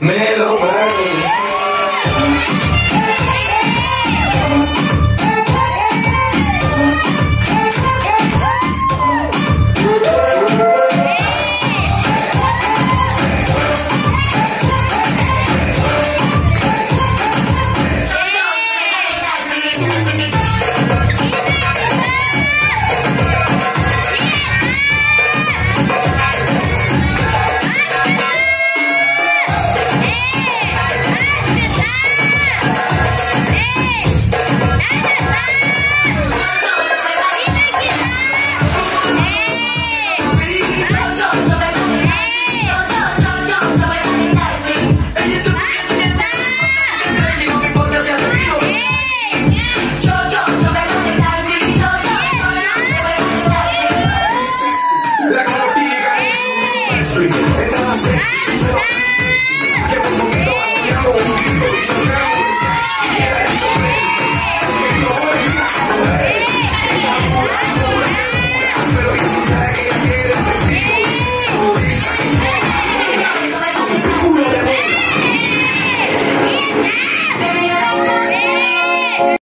Man, oh.